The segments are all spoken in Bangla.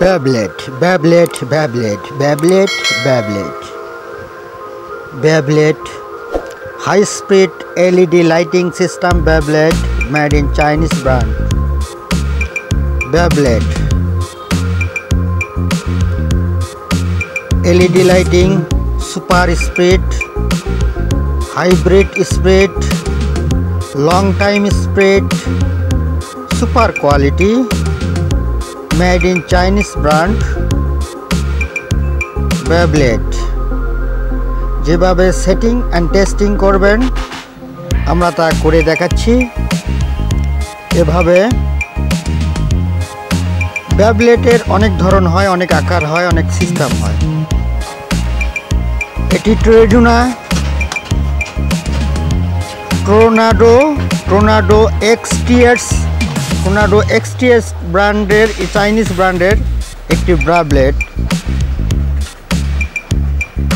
Bablet, Bablet, Bablet, Bablet, Bablet. Bablet, high speed LED lighting system Bablet made in Chinese brand. Bablet. LED lighting, super speed, hybrid speed, long time speed, super quality, made in Chinese brand Beyblade যেভাবে সেটিং অ্যান্ড টেস্টিং করবেন, আমরা তা করে দেখাচ্ছি। এভাবে ব্যাবলেটের অনেক ধরন হয়, অনেক আকার হয়, অনেক সিস্টেম হয়। এটি ট্রেডুনা ট্রোনাডো ট্রোনাডো এক্সটিএস ট্রোনাডো এক্সটিএস ব্র্যান্ডের চাইনিজ ব্র্যান্ডের একটি Beyblade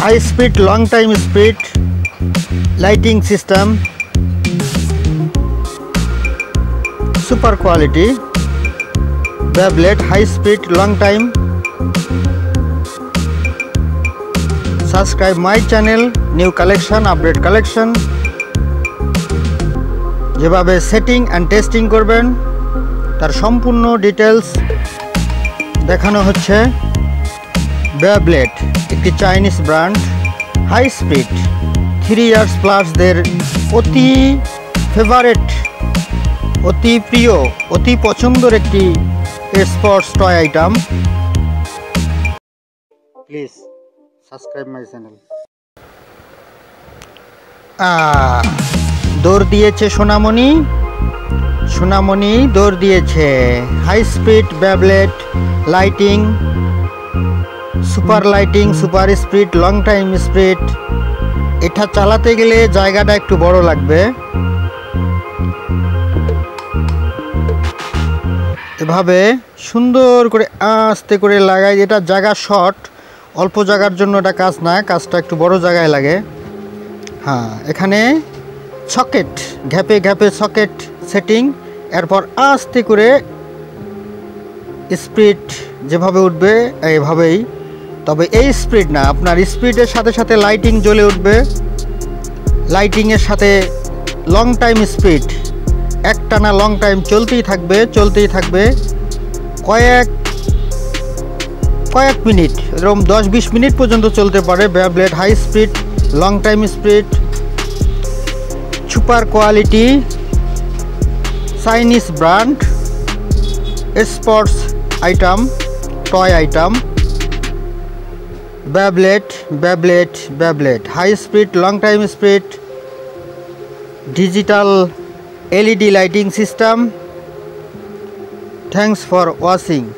high speed long time speed lighting system super quality Beyblade high speed long time subscribe my channel new collection update collection যেভাবে সেটিং অ্যান্ড টেস্টিং করবেন তার সম্পূর্ণ ডিটেলস দেখানো হচ্ছে ব্যাবলেট একটি Chinese brand high speed three years প্লাসদের অতি ফেভারেট অতি প্রিয়, অতি পছন্দের একটি sports toy item please subscribe my channel দৌড় দিয়েছে সোনামণি। সোনামণি দৌড় দিয়েছে। High speed Beyblade lighting super lighting super speed long time speed এটা চালাতে গেলে জায়গাটা একটু বড় লাগবে। এভাবে সুন্দর করে আস্তে করে লাগাই এটা জায়গা শর্ট অল্প জায়গার জন্য এটা কাজ না, কাজটা একটু বড় জায়গায় লাগে। হ্যাঁ এখানে সকেট ঘ্যাপে ঘ্যাপে সকেট সেটিং, এরপর আস্তে করে স্পিড যেভাবে উঠবে এইভাবেই তবে এই স্পিড না, আপনার স্পিডের সাথে সাথে লাইটিং জ্বলে উঠবে। লাইটিংয়ের সাথে লং টাইম স্পিড একটানা লং টাইম চলতেই থাকবে চলতেই থাকবে। কয়েক কয়েক মিনিট, এরকম দশ বিশ মিনিট পর্যন্ত চলতে পারে Beyblade high speed long time speed super quality Chinese brand sports item toy item Bablet Bablet Bablet high speed long time speed digital LED lighting system. Thanks for watching.